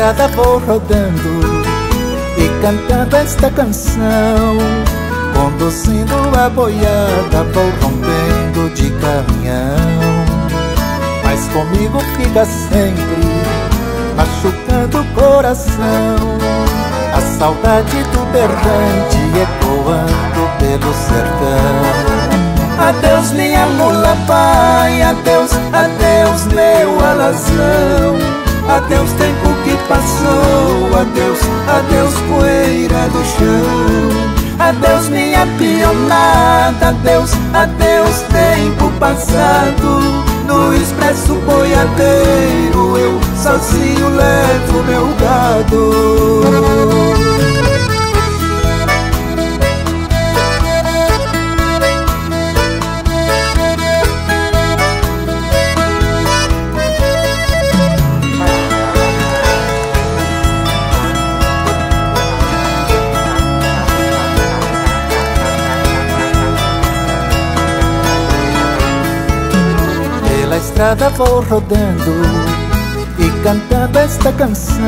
estrada vou rodando e cantando esta canção. Conduzindo a boiada vou rompendo de caminhão. Mas comigo fica sempre machucando o coração. A saudade do berrante ecoando pelo sertão. Adeus minha mula pai, adeus, adeus meu alazão Adeus tempo que passou, adeus, adeus poeira do chão. Adeus minha pionada, adeus, adeus tempo passado. No expresso boiadeiro eu sozinho levo meu gado estrada vou rodando e cantando esta canção.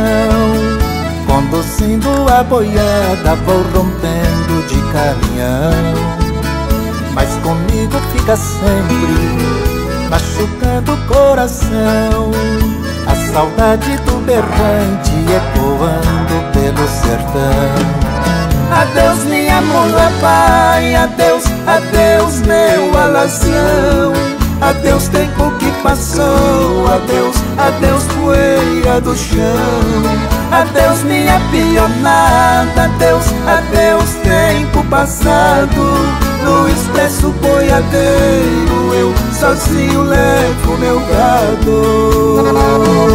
Conduzindo a boiada vou rompendo de caminhão. Mas comigo fica sempre machucando o coração. A saudade do berrante ecoando pelo sertão. Adeus minha mula pai, adeus, adeus meu alazão Adeus tempo que passou, adeus, adeus poeira do chão. Adeus minha pionada, adeus, adeus tempo passado. No expresso boiadeiro eu sozinho levo meu gado